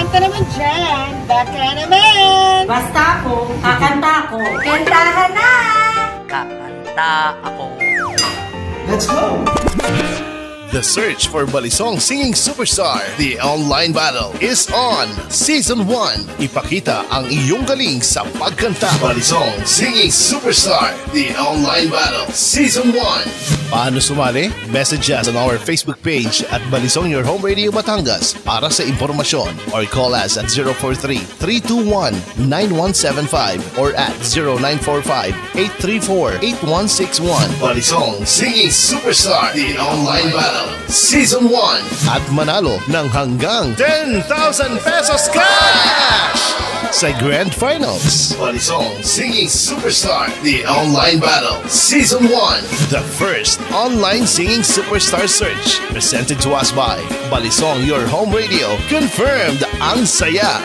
kakanta naman dyan. Baka naman. Basta ako, kakanta ako. Kantahan na! Kakanta ako. Let's go! The search for Balisong Singing Superstar, the online battle, is on. Season 1. Ipakita ang iyong galing sa pagkanta. Balisong Singing Superstar, the online battle, Season 1. Paano sumali? Message us on our Facebook page at Balisong Your Home Radio Batangas para sa impormasyon or call us at 043-321-9175 or at 0945-834-8161. Balisong Singing Superstar, the online battle. Season 1 at manalo ng hanggang 10,000 pesos cash sa Grand Finals. Balisong Singing Superstar, the online battle. Season 1, the first online singing superstar search presented to us by Balisong Your Home Radio. Confirmed ang saya.